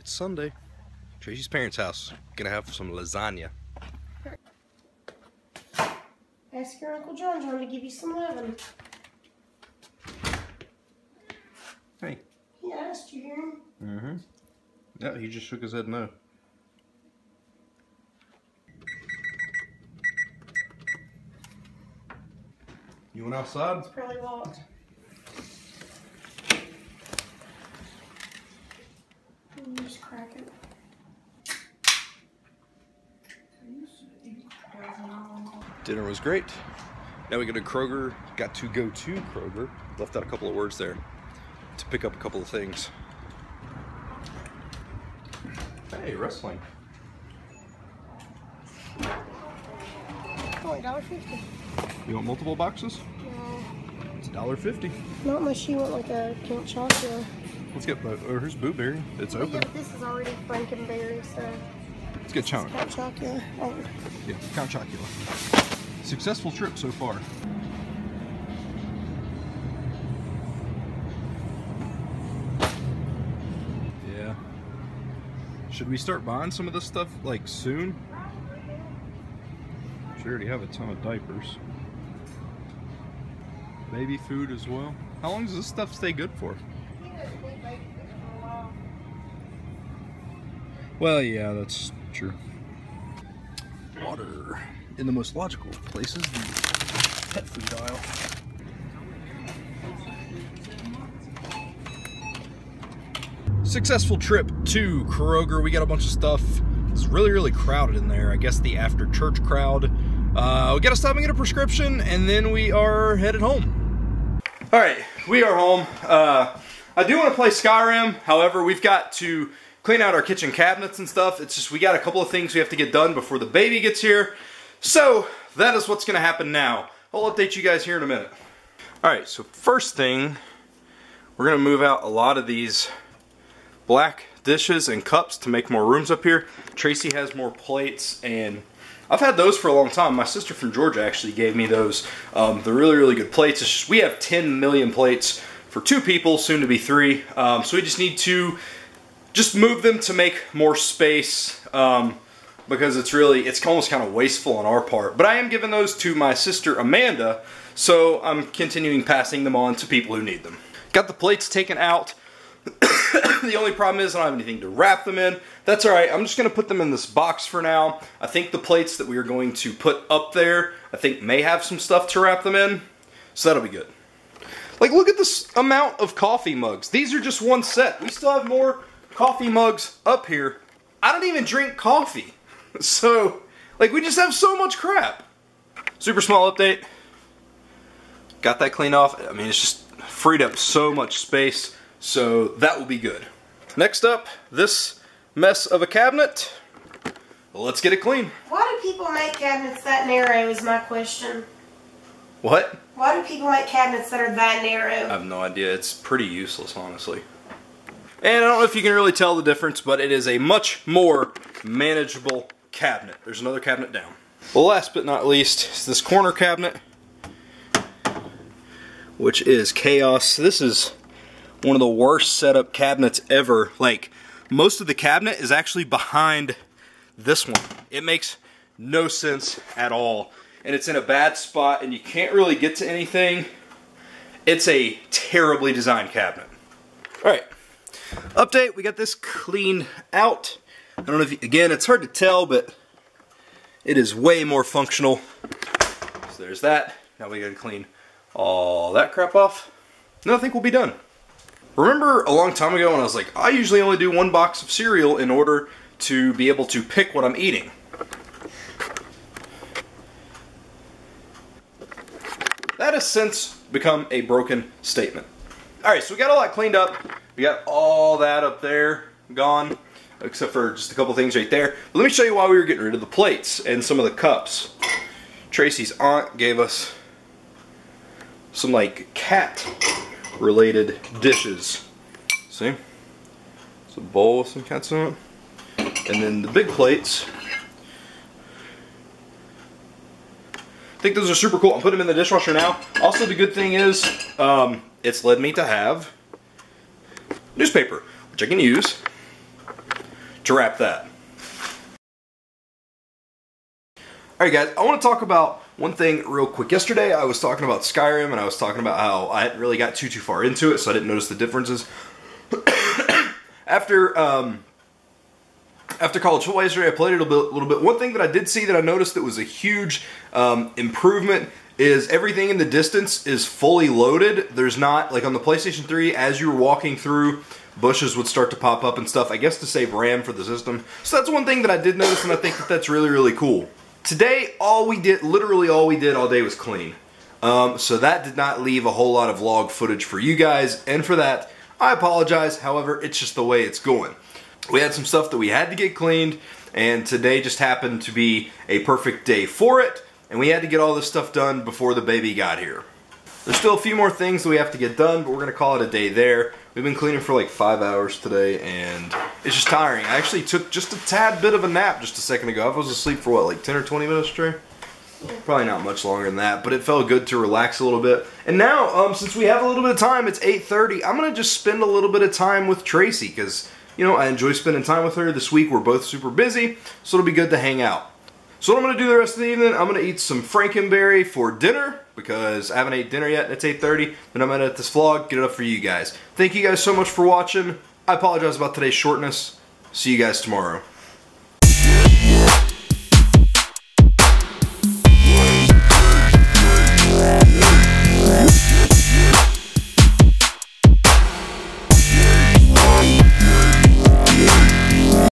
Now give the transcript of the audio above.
It's Sunday. Tracy's parents' house. Gonna have some lasagna. Ask your Uncle John John to give you some leaven. Hey. He asked you, hear him? Mm-hmm. Yeah, he just shook his head no. You went outside? It's probably locked. You it. Dinner was great. Now we go to Kroger. Got to go to Kroger. Left out a couple of words there to pick up a couple of things. Hey, wrestling. Oh, dollar fifty. You want multiple boxes? No, It's a dollar fifty. not unless you want like a Count Chocula. Let's get. Oh, here's Booberry. It's yeah, open. but this is already Frankenberry, so Let's get. Count Chocula. Oh, Yeah, Count Chocula. Successful trip so far. Yeah. Should we start buying some of this stuff like soon? We already have a ton of diapers. Baby food as well. How long does this stuff stay good for? Well, yeah, that's true. Water in the most logical places, the pet food aisle. Successful trip to Kroger. We got a bunch of stuff. It's really, really crowded in there. I guess the after church crowd. Uh, we got to stop and get a prescription, and then we are headed home. All right, we are home. Uh, I do want to play Skyrim. However, we've got to clean out our kitchen cabinets and stuff. It's just we got a couple of things we have to get done before the baby gets here. So that is what's going to happen now. I'll update you guys here in a minute. All right, so first thing, we're going to move out a lot of these black dishes and cups to make more rooms up here. Tracy has more plates and I've had those for a long time. My sister from Georgia actually gave me those. Um, they're really, really good plates. Just, we have 10 million plates for two people, soon to be three. Um, so we just need to just move them to make more space um, because it's really, it's almost kind of wasteful on our part. But I am giving those to my sister Amanda, so I'm continuing passing them on to people who need them. Got the plates taken out. the only problem is I don't have anything to wrap them in. That's alright, I'm just going to put them in this box for now. I think the plates that we are going to put up there, I think may have some stuff to wrap them in. So that'll be good. Like, look at this amount of coffee mugs. These are just one set. We still have more coffee mugs up here. I don't even drink coffee. So, like, we just have so much crap. Super small update. Got that cleaned off. I mean, it's just freed up so much space. So, that will be good. Next up, this mess of a cabinet. Let's get it clean. Why do people make cabinets that narrow? Is my question. What? Why do people make cabinets that are that narrow? I have no idea. It's pretty useless, honestly. And I don't know if you can really tell the difference, but it is a much more manageable cabinet. There's another cabinet down. Last but not least is this corner cabinet, which is chaos. This is one of the worst setup cabinets ever. Like, most of the cabinet is actually behind this one. It makes no sense at all. And it's in a bad spot, and you can't really get to anything. It's a terribly designed cabinet. All right, update, we got this cleaned out. I don't know if, you, again, it's hard to tell, but it is way more functional. So there's that. Now we gotta clean all that crap off. And I think we'll be done. Remember a long time ago when I was like, I usually only do one box of cereal in order to be able to pick what I'm eating. That has since become a broken statement. Alright, so we got all that cleaned up. We got all that up there gone, except for just a couple things right there. But let me show you why we were getting rid of the plates and some of the cups. Tracy's aunt gave us some like cat related dishes. See? It's a bowl with some cats in it. And then the big plates I think those are super cool. I'm putting them in the dishwasher now. Also, the good thing is, um, it's led me to have newspaper, which I can use to wrap that. Alright guys, I want to talk about one thing real quick. Yesterday I was talking about Skyrim and I was talking about how I hadn't really got too too far into it so I didn't notice the differences. after um, after college football yesterday I played it a little bit. One thing that I did see that I noticed that was a huge um, improvement is everything in the distance is fully loaded. There's not, like on the PlayStation 3, as you were walking through, bushes would start to pop up and stuff, I guess to save RAM for the system. So that's one thing that I did notice and I think that that's really, really cool. Today, all we did, literally all we did all day was clean. Um, so that did not leave a whole lot of log footage for you guys, and for that, I apologize. However, it's just the way it's going. We had some stuff that we had to get cleaned, and today just happened to be a perfect day for it, and we had to get all this stuff done before the baby got here. There's still a few more things that we have to get done, but we're to call it a day there. We've been cleaning for like five hours today, and it's just tiring. I actually took just a tad bit of a nap just a second ago. I was asleep for what, like 10 or 20 minutes, Trey? Probably not much longer than that, but it felt good to relax a little bit. And now, um, since we have a little bit of time, it's 8.30, I'm to just spend a little bit of time with Tracy, because, you know, I enjoy spending time with her. This week we're both super busy, so it'll be good to hang out. So what I'm going to do the rest of the evening, I'm going to eat some Frankenberry for dinner because I haven't ate dinner yet. It's 8.30. Then I'm going to edit this vlog, get it up for you guys. Thank you guys so much for watching. I apologize about today's shortness. See you guys tomorrow.